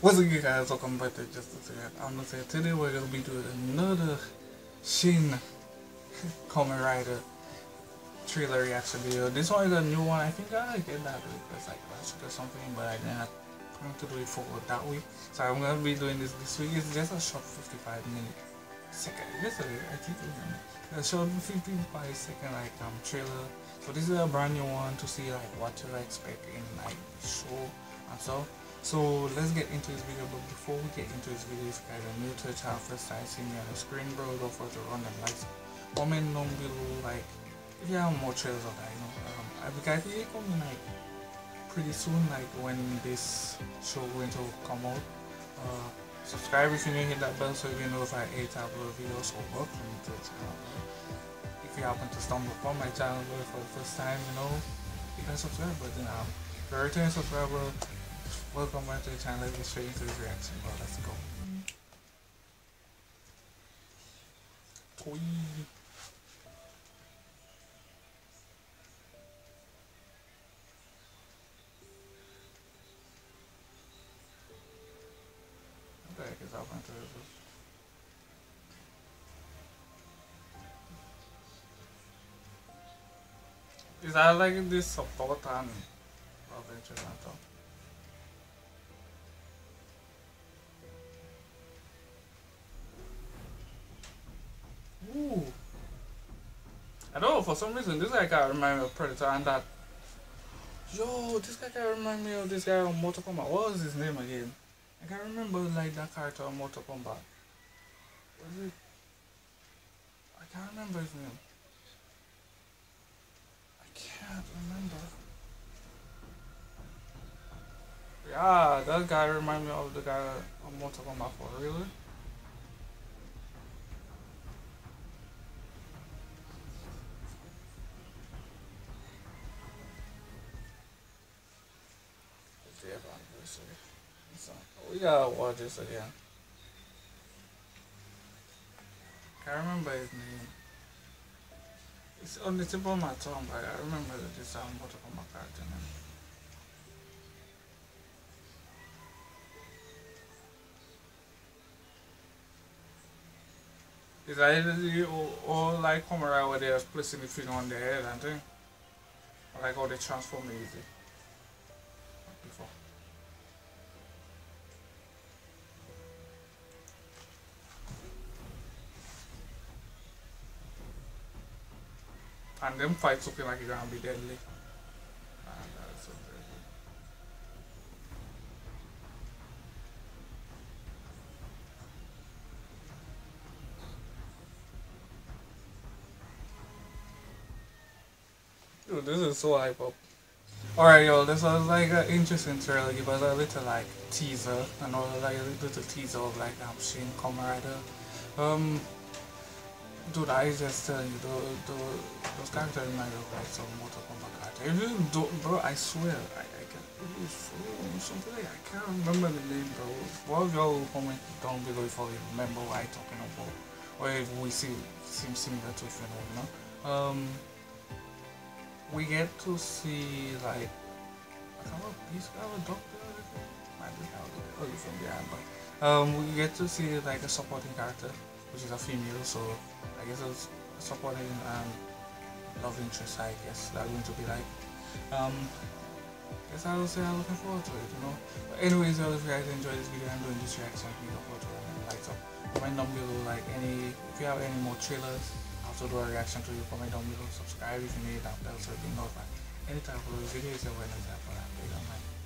What's up guys, welcome back to Justice Red. I'm gonna say today we're gonna be doing another Shin Kamen Rider trailer reaction video. This one is a new one. I think I did that because like last week or something, but I didn't time to do it for that week. So I'm gonna be doing this this week. It's just a short 55 minute second. Just a, I think it's a short 55 second like um trailer. So this is a brand new one to see like what to expect in like show and so. So let's get into this video, but before we get into this video, if you guys are new to the channel, first time seeing me on the screen, bro, don't forget to run the lights. Comment down below, like, if you have more trailers of that, you know. Um, I guys, it coming like pretty soon, like when this show going to come out. Uh, subscribe if you new, hit that bell so you get notified every time upload videos. So welcome to the channel. If you happen to stumble upon my channel for the first time, you know, you can subscribe. But then, um, if you're welcome back to the channel. Let's get straight into this reaction, bro. Let's go. Toy. What the heck is happening to this? Is that like this support and adventure I don't know, for some reason, this guy remind me of Predator and that. Yo, this guy remind me of this guy on Mortal Kombat. What was his name again? I can't remember like that character on Mortal Kombat. Was it? I can't remember his name. I can't remember. Yeah, that guy remind me of the guy on Mortal Kombat for So we gotta watch this again. Can't remember his name. It's on the tip of my tongue, but I remember that this Mortal Kombat character name. Is that it? Or, or like come where they're placing the thing on their head and thing? Like all the transform easy. And them fights looking like it's gonna be deadly. Dude, this is so hype up. Alright, yo, this was like an interesting trailer. Give us a little like teaser, and all like a little teaser of like um Shane Rider. Um, dude, I just tell you, the, the, those characters remind me of like some Mortal Kombat character. If you don't, bro, I swear, I, I can, it is something like I can't remember the name, bro. One of y'all comment down below if you remember what I'm talking about, or if we see seem similar to it, you know. Um, we get to see like I don't know, he's got a doctor. Might be how oh you from behind, but um we get to see like a supporting character, which is a female, so I guess it's supporting um love interest I guess that's going to be like. Um I guess I will say I'm looking forward to it, you know. But anyways, well, if you guys enjoyed this video and doing this reaction, don't forget to like up. Comment down below like any if you have any more trailers also do a reaction to you, comment down below, subscribe if you need that bell so you be notified anytime for those videos and when it's up for that.